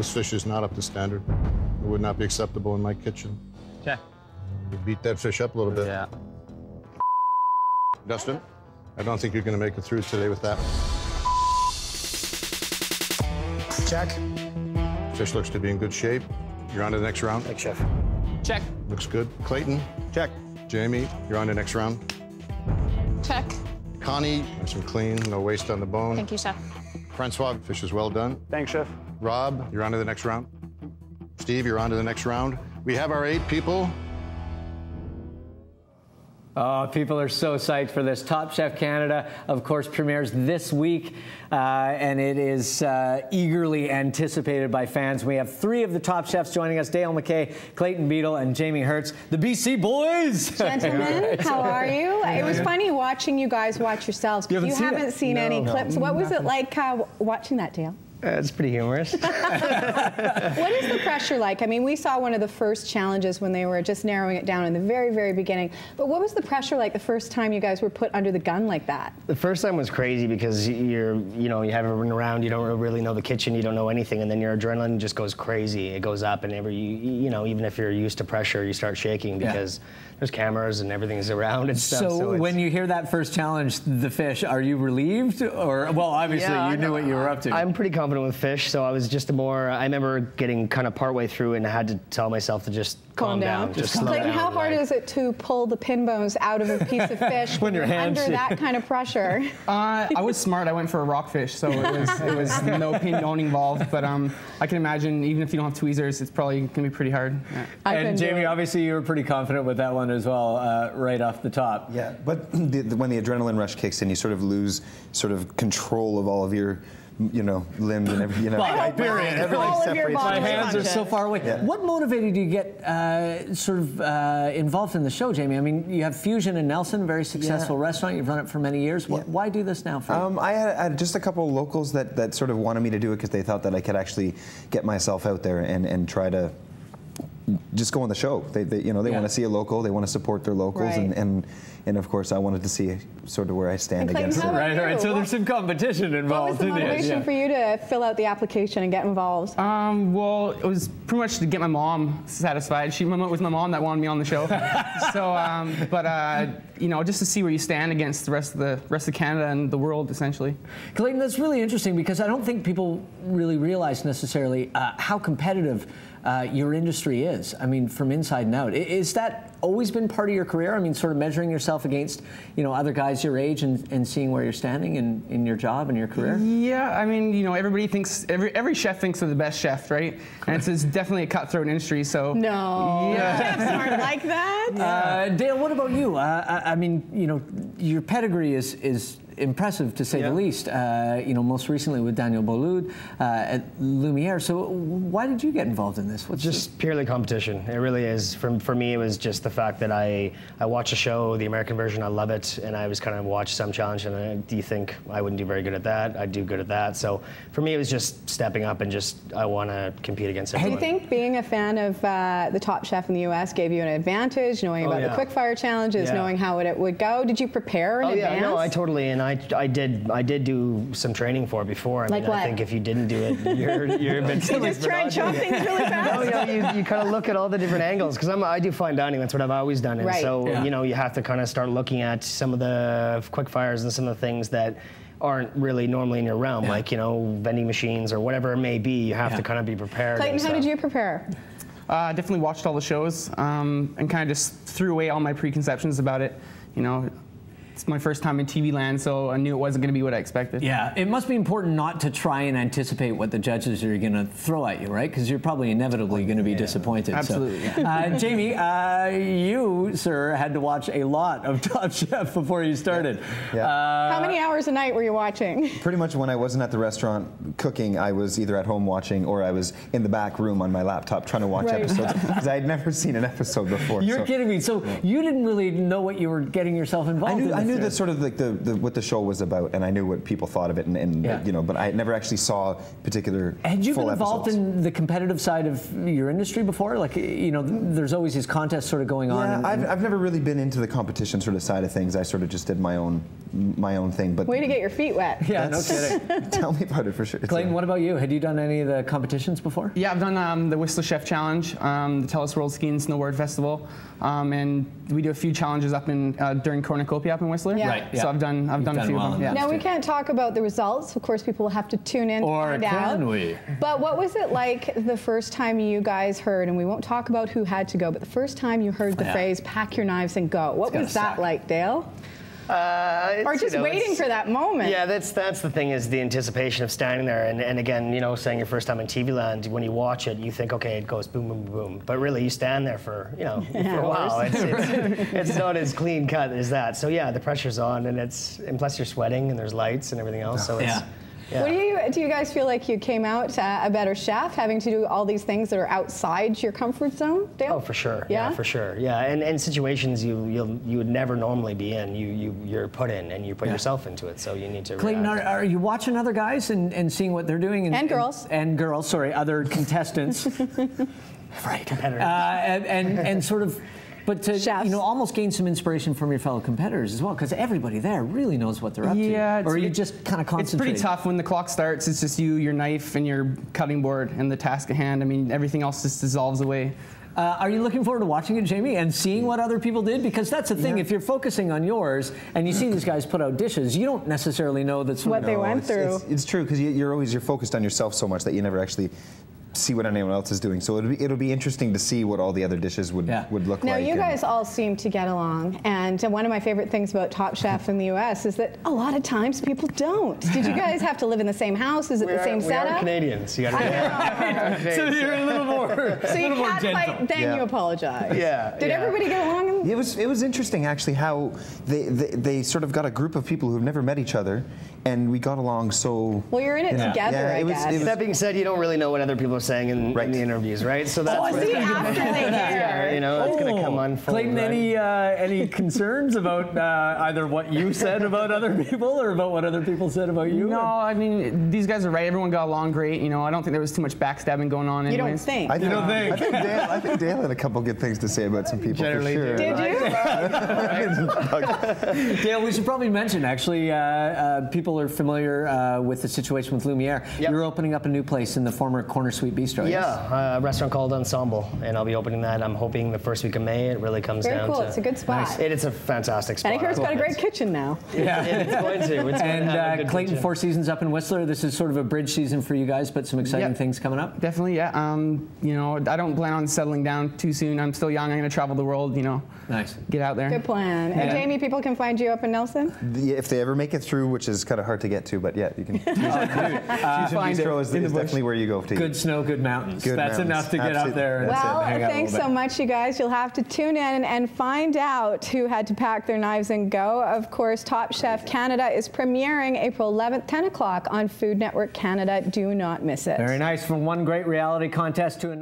This fish is not up to standard. It would not be acceptable in my kitchen. Okay. You beat that fish up a little bit. Yeah. Dustin, I don't think you're going to make it through today with that. Check. Fish looks to be in good shape. You're on to the next round. Thanks, chef. Check. Looks good. Clayton, Check. Jamie, you're on to the next round. Check. Connie, nice and clean, no waste on the bone. Thank you, chef. Francois, fish is well done. Thanks, chef. Rob, you're on to the next round. Steve, you're on to the next round. We have our eight people. Oh, people are so psyched for this. Top Chef Canada, of course, premieres this week, uh, and it is uh, eagerly anticipated by fans. We have three of the top chefs joining us Dale MacKay, Clayton Beadle, and Jamie Hertz, the BC Boys. Gentlemen, how are you? It was funny watching you guys watch yourselves. You haven't you seen haven't seen No, any no. clips. What was it like uh, watching that, Dale? Uh, it's pretty humorous. What is the pressure like? I mean, we saw one of the first challenges when they were just narrowing it down in the very, very beginning. But what was the pressure like the first time you guys were put under the gun like that? the first time was crazy because you're, you know, you have everyone around, you don't really know the kitchen, you don't know anything, and then your adrenaline just goes crazy. It goes up, and every, you, you know, even if you're used to pressure, you start shaking Yeah. Because there's cameras and everything's around and stuff. So, it's- when you hear that first challenge, the fish, are you relieved? Or, well, obviously, Yeah, you knew what you were up to. I'm pretty confident with fish, so I was just more. I remember getting kind of partway through, and I had to tell myself to just calm, down, just slow Clayton, down. how hard like- is it to pull the pin bones out of a piece of fish When your you're hands under shake. that kind of pressure? Uh, I was smart. I went for a rockfish, so it was it was no pin bone involved. But um, I can imagine even if you don't have tweezers, it's probably gonna be pretty hard. Yeah. And Jamie, it. obviously, you were pretty confident with that one as well, uh, right off the top. Yeah, but the, the, when the adrenaline rush kicks in, you sort of lose sort of control of all of your, you know, limbs and every, you know, Well, I- period. everything All separates. My hands are so far away. Yeah. What motivated you to get uh, sort of uh, involved in the show, Jamie? I mean, you have Fusion and Nelson, very successful Yeah. restaurant. You've run it for many years. Yeah. Why do this now for you? Um, I had, I had just a couple of locals that, that sort of wanted me to do it because they thought that I could actually get myself out there and, and try to just go on the show. They, they you know, they Yeah. want to see a local, they want to support their locals, and, Right. and and of course I wanted to see sort of where I stand Clayton, against how it. about right, right. So What- there's some competition involved. What was involved the in it. motivation yeah. for you to fill out the application and get involved? Um, well, it was pretty much to get my mom satisfied. She my it was my mom that wanted me on the show. so, um, but uh, you know, just to see where you stand against the rest of the rest of Canada and the world, essentially. Clayton, that's really interesting because I don't think people really realize necessarily uh, how competitive uh, your industry is. I mean, from inside and out. Is that always been part of your career? I mean, sort of measuring yourself against, you know, other guys your age and, and seeing where you're standing in, in your job and your career? Yeah, I mean, you know, everybody thinks every every chef thinks they're the best chef, right? And it's, it's definitely a cutthroat industry. So No, Yeah. chefs aren't like that. Uh, Dale, what about you? Uh, I, I mean, you know, your pedigree is is impressive to say Yeah. the least. Uh, you know, most recently with Daniel Boulud uh, at Lumiere. So, why did you get involved in this? What's Just purely competition. It really is. For, for me, it was just the fact that I, I watch a show, the American version, I love it, and I was kind of watch some challenge, and I, do you think I wouldn't do very good at that? I'd do good at that. So for me, it was just stepping up and just, I want to compete against Do you think being a fan of uh, the top chef in the U.S. gave you an advantage, knowing Oh, about yeah. the quickfire challenges, Yeah. knowing how it would go? Did you prepare in Oh yeah, no, I totally, and I, I did, I did do some training for it before. I Like mean, what? I think if you didn't do it, you're, you're a bit You silly just try and chop things really fast. No, you, know, you, you kind of look at all the different angles because I'm I do fine dining. That's what I've always done, and Right. so Yeah. you know you have to kind of start looking at some of the quick fires and some of the things that aren't really normally in your realm, like you know vending machines or whatever it may be. You have Yeah. to kind of be prepared. Clayton, how did you prepare? uh, definitely watched all the shows um, and kind of just threw away all my preconceptions about it. You know, it's my first time in TV land, so I knew it wasn't going to be what I expected. Yeah, it must be important not to try and anticipate what the judges are going to throw at you, right? Because you're probably inevitably going to be disappointed. so. Absolutely, Uh, Jamie, uh, you, sir, had to watch a lot of Top Chef before you started. Yeah. Uh, How many hours a night were you watching? Pretty much when I wasn't at the restaurant cooking, I was either at home watching or I was in the back room on my laptop trying to watch Right. episodes because I had never seen an episode before. You're so- kidding me. So you didn't really know what you were getting yourself involved I knew, in. I knew the sort of like the, the what the show was about, and I knew what people thought of it, and, and Yeah. you know, but I never actually saw particular Had you been involved episodes. in the competitive side of your industry before? Like, you know, there's always these contests sort of going on. Yeah, and- I've, I've never really been into the competition sort of side of things. I sort of just did my own my own thing. But Way to get your feet wet. Yeah, no kidding. tell me about it for sure. Clayton, what about you? Had you done any of the competitions before? Yeah, I've done um, the Whistler Chef Challenge, um, the Telus World Ski and Snowboard Festival, um, and we do a few challenges up in uh, during Cornucopia up in Whistler. Yeah. Right, yeah. So I've done I've You've done, done a few well of them. Yeah. Now we can't talk about the results. Of course, people will have to tune in Or to find can out. we? But what was it like the first time you guys heard? And we won't talk about who had to go, but the first time you heard the Yeah. phrase "pack your knives and go." What gotta was that suck. like, Dale? Uh, it's, Or you just know, waiting for that moment? Yeah, that's that's the thing is the anticipation of standing there, and, and again, you know, saying your first time in TV land, when you watch it, you think, okay, it goes boom, boom, boom, but really you stand there for you know for a while. It's, it's, it's not as clean cut as that. So yeah, the pressure's on, and it's and plus you're sweating, and there's lights and everything else. So it's Yeah. Yeah. What do you do? You guys feel like you came out uh, a better chef, having to do all these things that are outside your comfort zone, Dale? Oh, for sure. Yeah, Yeah? for sure. Yeah, and, and situations you you'll, you would never normally be in, you you you're put in, and you put yourself into it. So you need to. Clayton, are, are you watching other guys and, and seeing what they're doing? And girls. And, girls, sorry, other contestants. right. Competitors. Uh, and, and, and sort of, but to Chefs. you know, almost gain some inspiration from your fellow competitors as well, because everybody there really knows what they're up Yeah, to. it's- Or you just kind of concentrate. It's pretty tough when the clock starts. It's just you, your knife, and your cutting board, and the task at hand. I mean, everything else just dissolves away. Uh, are you looking forward to watching it, Jamie, and seeing what other people did? Because that's the thing. If you're focusing on yours and you see these guys put out dishes, you don't necessarily know that some What they went it's, through. It's, it's true because you, you're always you're focused on yourself so much that you never actually see what anyone else is doing. So it'll be, it'll be interesting to see what all the other dishes would Yeah. would look Now, like. you guys all seem to get along, and one of my favorite things about Top Chef in the U.S. is that a lot of times people don't. Did you guys have to live in the same house? Is it we the are, same we setup? are Canadians. You gotta, So you're a little more. So you cat fight, then Yeah. you apologize. Yeah, Did yeah. everybody get along? It was it was interesting actually how they, they they sort of got a group of people who've never met each other, and we got along so. Well, you're in it Yeah. together, Yeah, I was- guess. it was- that being said, you don't really know what other people are saying in, Right. in the interviews, right? So that's Oh, where see, after they yeah, you know, it's going to come Oh, unfold. Clayton, right? any uh, any concerns about uh, either what you said about other people or about what other people said about you? No, I mean these guys are right. Everyone got along great. You know, I don't think there was too much backstabbing going on. You don't think? I think, don't think? I think Dale I think Dale had a couple good things to say about some people Generally for sure. Did you? Dale, we should probably mention actually, uh, uh, people are familiar uh, with the situation with Lumiere. Yep. You're opening up a new place in the former Corner Suite Bistro. Yeah, yes? uh, a restaurant called Ensemble, and I'll be opening that. I'm hoping the first week of May. It really comes Very down cool. to. It's a good spot. It, it's a fantastic spot. And I hear it's got a great kitchen now. Yeah. It's going to. It's going And to have a uh, good Clayton, kitchen. Four Seasons up in Whistler. This is sort of a bridge season for you guys, but some exciting Yep. things coming up. Definitely, yeah. Um, you know, I don't plan on settling down too soon. I'm still young. I'm going to travel the world. You know, Nice. get out there. Good plan. And Jamie, people can find you up in Nelson? The- If they ever make it through, which is kind of hard to get to, but yeah, you can. Oh, Fusion uh, find it Bistro is, is definitely where you go to Good eat. snow, good mountains. Good That's mountains. enough to get up there. and Well, hang out thanks little so bit. much, you guys. You'll have to tune in and find out who had to pack their knives and go. Of course, Top Chef Canada is premiering April 11th, 10 o'clock on Food Network Canada. Do not miss it. Very nice. From one great reality contest to another.